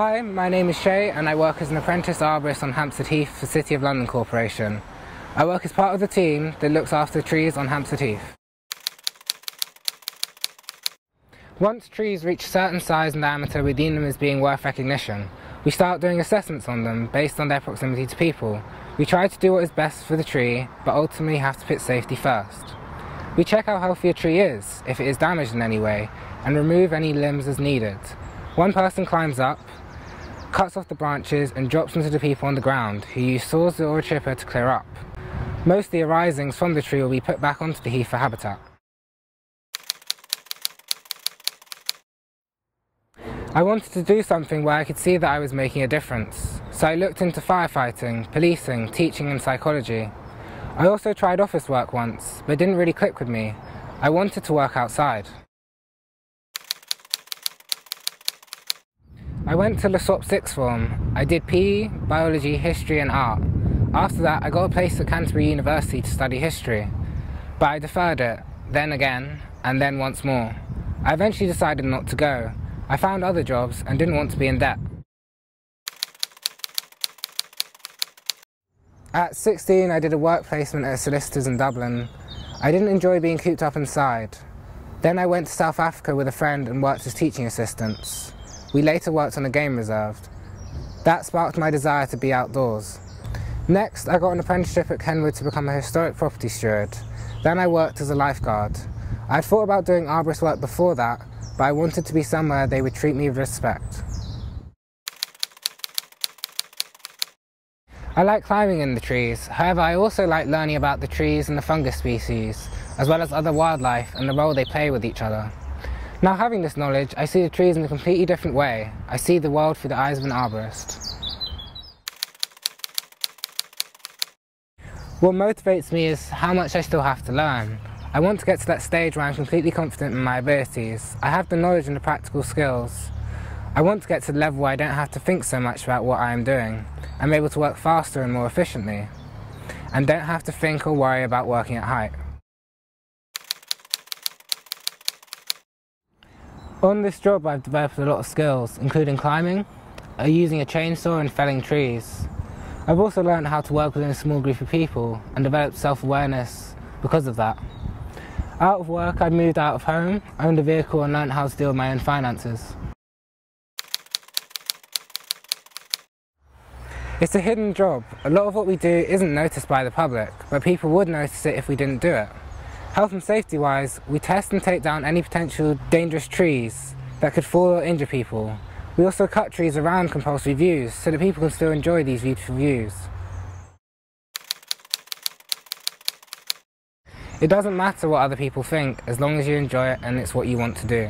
Hi, my name is Shay and I work as an apprentice arborist on Hampstead Heath for City of London Corporation. I work as part of the team that looks after trees on Hampstead Heath. Once trees reach a certain size and diameter, we deem them as being worth recognition. We start doing assessments on them based on their proximity to people. We try to do what is best for the tree, but ultimately have to put safety first. We check how healthy a tree is, if it is damaged in any way, and remove any limbs as needed. One person climbs up, cuts off the branches and drops them to the people on the ground, who use saws or a chipper to clear up. Most of the arisings from the tree will be put back onto the heath for habitat. I wanted to do something where I could see that I was making a difference, so I looked into firefighting, policing, teaching and psychology. I also tried office work once, but didn't really click with me. I wanted to work outside. I went to LaSWAP sixth form. I did PE, biology, history and art. After that I got a place at Canterbury University to study history. But I deferred it, then again, and then once more. I eventually decided not to go. I found other jobs and didn't want to be in debt. At 16 I did a work placement at a solicitor's in Dublin. I didn't enjoy being cooped up inside. Then I went to South Africa with a friend and worked as teaching assistants. We later worked on a game reserve. That sparked my desire to be outdoors. Next, I got an apprenticeship at Kenwood to become a historic property steward. Then I worked as a lifeguard. I'd thought about doing arborist work before that, but I wanted to be somewhere they would treat me with respect. I like climbing in the trees, however I also like learning about the trees and the fungus species, as well as other wildlife and the role they play with each other. Now having this knowledge, I see the trees in a completely different way. I see the world through the eyes of an arborist. What motivates me is how much I still have to learn. I want to get to that stage where I'm completely confident in my abilities. I have the knowledge and the practical skills. I want to get to the level where I don't have to think so much about what I am doing. I'm able to work faster and more efficiently. And don't have to think or worry about working at height. On this job I've developed a lot of skills, including climbing, uh, using a chainsaw and felling trees. I've also learned how to work within a small group of people and developed self-awareness because of that. Out of work I moved out of home, owned a vehicle and learned how to deal with my own finances. It's a hidden job. A lot of what we do isn't noticed by the public, but people would notice it if we didn't do it. Health and safety wise, we test and take down any potential dangerous trees that could fall or injure people. We also cut trees around compulsory views so that people can still enjoy these beautiful views. It doesn't matter what other people think as long as you enjoy it and it's what you want to do.